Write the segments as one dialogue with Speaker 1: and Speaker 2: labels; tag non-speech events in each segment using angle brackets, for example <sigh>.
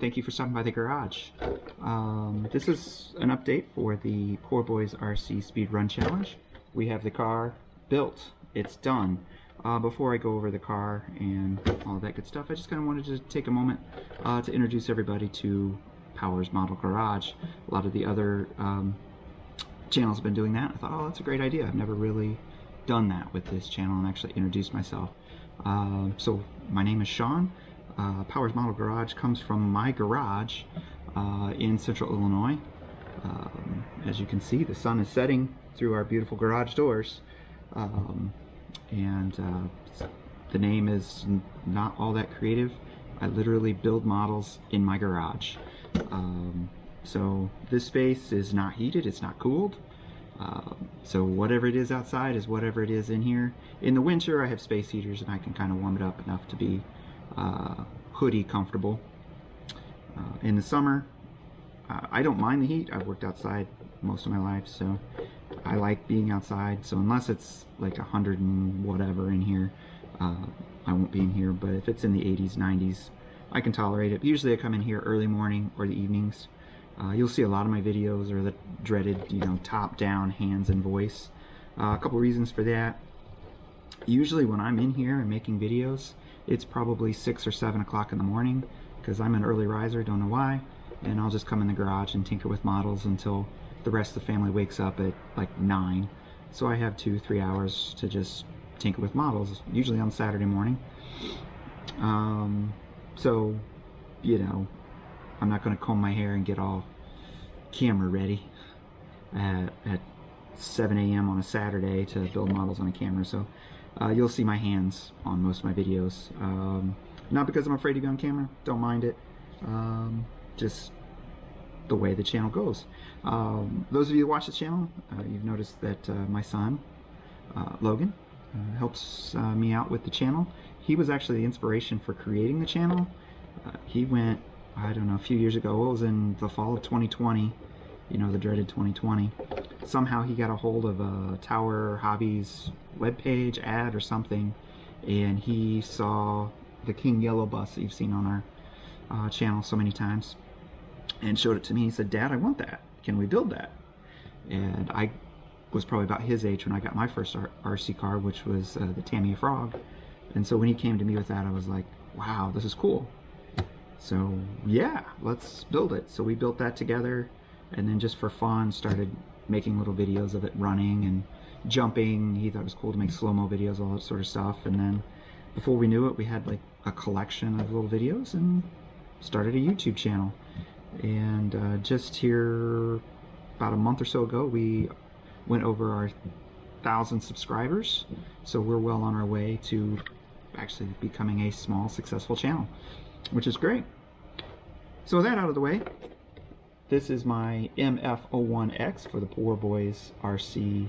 Speaker 1: thank you for stopping by the garage. Um, this is an update for the Poor Boys RC Speed Run Challenge. We have the car built. It's done. Uh, before I go over the car and all that good stuff, I just kind of wanted to take a moment uh, to introduce everybody to Powers Model Garage. A lot of the other um, channels have been doing that. I thought, oh, that's a great idea. I've never really done that with this channel and actually introduced myself. Uh, so my name is Sean. Uh, Powers Model Garage comes from my garage uh, in central Illinois. Um, as you can see, the sun is setting through our beautiful garage doors. Um, and uh, the name is not all that creative. I literally build models in my garage. Um, so this space is not heated, it's not cooled. Uh, so whatever it is outside is whatever it is in here. In the winter I have space heaters and I can kind of warm it up enough to be hoodie comfortable. Uh, in the summer uh, I don't mind the heat. I've worked outside most of my life so I like being outside. So unless it's like a hundred and whatever in here uh, I won't be in here but if it's in the 80s 90s I can tolerate it. Usually I come in here early morning or the evenings. Uh, you'll see a lot of my videos are the dreaded, you know, top-down hands and voice. Uh, a couple reasons for that. Usually when I'm in here and making videos, it's probably 6 or 7 o'clock in the morning because I'm an early riser, don't know why, and I'll just come in the garage and tinker with models until the rest of the family wakes up at like 9. So I have two, three hours to just tinker with models, usually on Saturday morning. Um, so, you know, I'm not going to comb my hair and get all camera ready at, at 7 a.m. on a Saturday to build models on a camera. So uh, you'll see my hands on most of my videos. Um, not because I'm afraid to be on camera, don't mind it. Um, just the way the channel goes. Um, those of you who watch the channel, uh, you've noticed that uh, my son, uh, Logan, uh, helps uh, me out with the channel. He was actually the inspiration for creating the channel. he went I don't know, a few years ago, it was in the fall of 2020, you know, the dreaded 2020. Somehow he got a hold of a Tower Hobbies webpage ad or something, and he saw the King Yellow bus that you've seen on our uh, channel so many times, and showed it to me. He said, Dad, I want that. Can we build that? And I was probably about his age when I got my first R RC car, which was uh, the Tamiya Frog. And so when he came to me with that, I was like, wow, this is cool. So yeah, let's build it. So we built that together and then just for fun started making little videos of it running and jumping. He thought it was cool to make slow-mo videos, all that sort of stuff. And then before we knew it, we had like a collection of little videos and started a YouTube channel. And uh, just here about a month or so ago, we went over our thousand subscribers. So we're well on our way to actually becoming a small successful channel which is great. So with that out of the way, this is my MF01X for the Poor Boys RC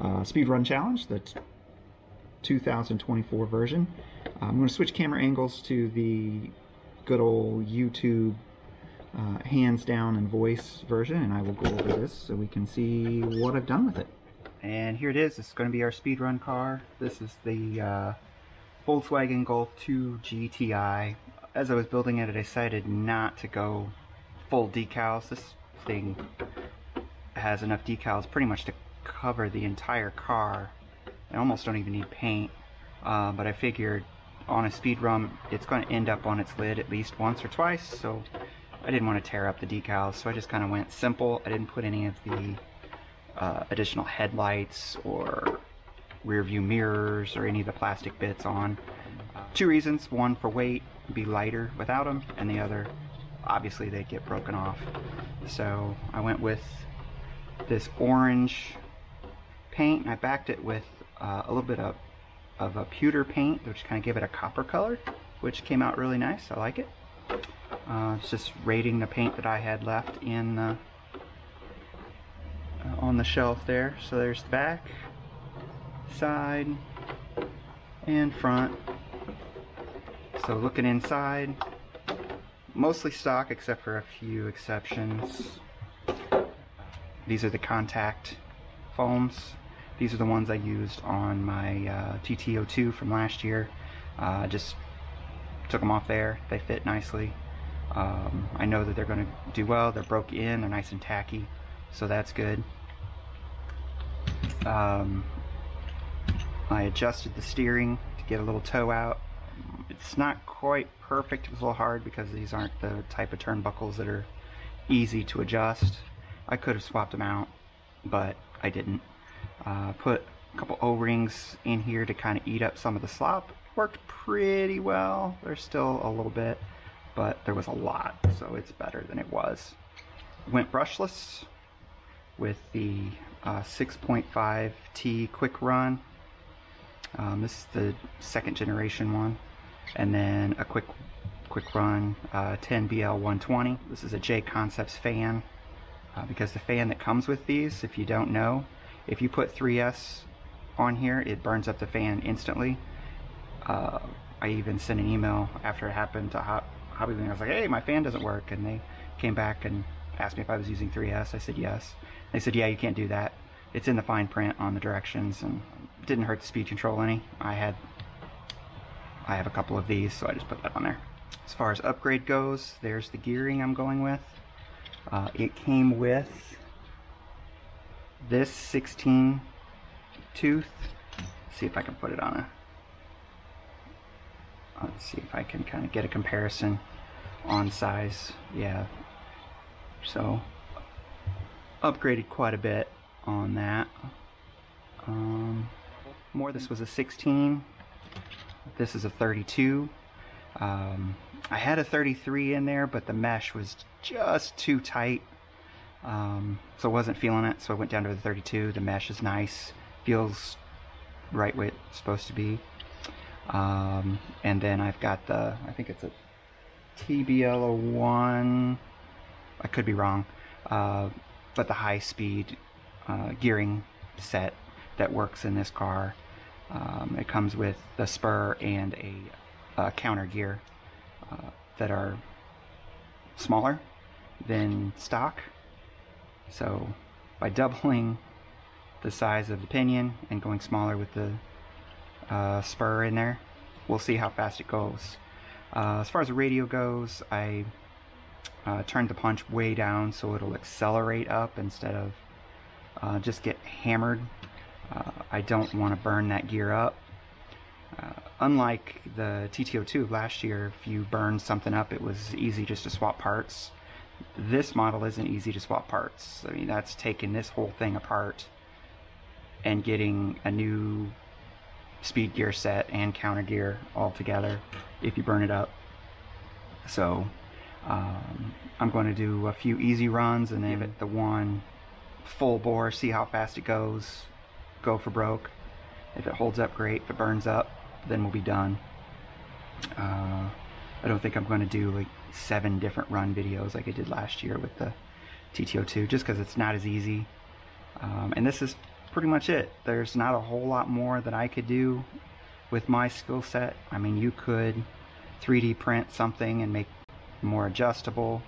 Speaker 1: uh, Speed Run Challenge, the 2024 version. I'm going to switch camera angles to the good old YouTube uh, hands down and voice version, and I will go over this so we can see what I've done with it. And here it is. This is going to be our speed run car. This is the uh, Volkswagen Golf 2 GTI as I was building it, I decided not to go full decals. This thing has enough decals pretty much to cover the entire car. I almost don't even need paint, uh, but I figured on a speed run it's going to end up on its lid at least once or twice, so I didn't want to tear up the decals, so I just kind of went simple. I didn't put any of the uh, additional headlights or rear view mirrors or any of the plastic bits on. Two reasons, one for weight, be lighter without them, and the other, obviously they'd get broken off. So I went with this orange paint, and I backed it with uh, a little bit of, of a pewter paint, which kind of gave it a copper color, which came out really nice. I like it. Uh, it's just rating the paint that I had left in the, uh, on the shelf there. So there's the back, side, and front. So looking inside, mostly stock except for a few exceptions. These are the contact foams. These are the ones I used on my uh, TT02 from last year. Uh, just took them off there. They fit nicely. Um, I know that they're going to do well. They're broke in. They're nice and tacky, so that's good. Um, I adjusted the steering to get a little toe out. It's not quite perfect. It was a little hard because these aren't the type of turnbuckles that are easy to adjust. I could have swapped them out, but I didn't. Uh, put a couple O-rings in here to kind of eat up some of the slop. Worked pretty well. There's still a little bit, but there was a lot, so it's better than it was. Went brushless with the uh, 6.5 T QuicRun. Um, this is the second generation one, and then a quick QuicRun uh, 10 BL 120. This is a JConcepts fan uh, because the fan that comes with these, if you don't know, if you put 3S on here, it burns up the fan instantly. Uh, I even sent an email after it happened to Hot Hobbywing. I was like, hey, my fan doesn't work. And they came back and asked me if I was using 3S. I said yes. They said, yeah, you can't do that. It's in the fine print on the directions and didn't hurt the speed control any. I had, I have a couple of these, so I just put that on there. As far as upgrade goes, there's the gearing I'm going with. Uh, it came with this 16 tooth. Let's see if I can put it on a. Let's see if I can kind of get a comparison on size. Yeah. So upgraded quite a bit on that. Um, more. This was a 16. This is a 32. Um, I had a 33 in there, but the mesh was just too tight. Um, so I wasn't feeling it, so I went down to the 32. The mesh is nice, feels right where it's supposed to be. Um, and then I've got the, I think it's a TBL01, I could be wrong, uh, but the high speed uh, gearing set that works in this car. Um, it comes with the spur and a, a counter gear uh, that are smaller than stock. So by <laughs> doubling the size of the pinion and going smaller with the uh, spur in there, we'll see how fast it goes. Uh, as far as the radio goes, I uh, turned the punch way down so it'll accelerate up instead of uh, just get hammered. Uh, I don't want to burn that gear up. Uh, unlike the TT02 last year, if you burned something up, it was easy just to swap parts. This model isn't easy to swap parts. I mean, that's taking this whole thing apart and getting a new speed gear set and counter gear all together if you burn it up. So um, I'm going to do a few easy runs and then it the one full bore, see how fast it goes, go for broke. If it holds up, great. If it burns up, then we'll be done. Uh, I don't think I'm going to do like seven different run videos like I did last year with the TT02 just because it's not as easy. Um, and this is pretty much it. There's not a whole lot more that I could do with my skill set. I mean, you could 3D print something and make more adjustable,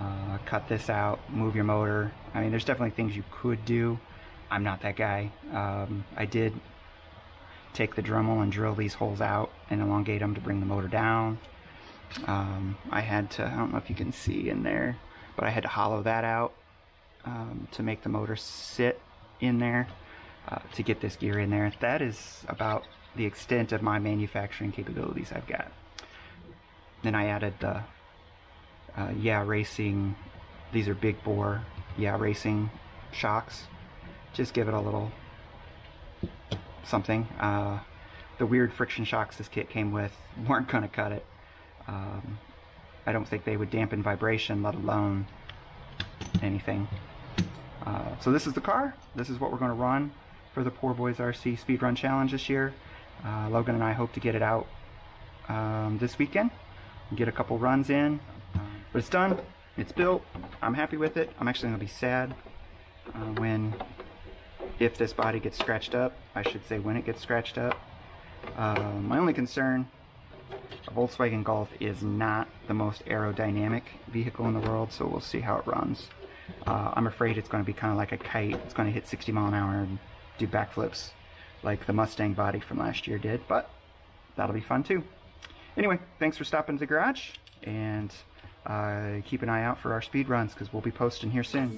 Speaker 1: uh, cut this out, move your motor. I mean, there's definitely things you could do. I'm not that guy. Um, I did take the Dremel and drill these holes out and elongate them to bring the motor down. Um, I had to, I don't know if you can see in there, but I had to hollow that out um, to make the motor sit in there uh, to get this gear in there. That is about the extent of my manufacturing capabilities I've got. Then I added the uh, Yeah Racing, these are big bore Yeah Racing shocks. Just give it a little something. Uh, the weird friction shocks this kit came with weren't going to cut it. Um, I don't think they would dampen vibration, let alone anything. Uh, so this is the car. This is what we're going to run for the Poor Boys RC Speed Run Challenge this year. Uh, Logan and I hope to get it out um, this weekend. Get a couple runs in. But it's done. It's built. I'm happy with it. I'm actually going to be sad uh, when if this body gets scratched up. I should say when it gets scratched up. Uh, my only concern, a Volkswagen Golf is not the most aerodynamic vehicle in the world, so we'll see how it runs. Uh, I'm afraid it's going to be kind of like a kite. It's going to hit 60 mile an hour and do backflips like the Mustang body from last year did, but that'll be fun too. Anyway, thanks for stopping to the garage, and uh, keep an eye out for our speed runs because we'll be posting here soon.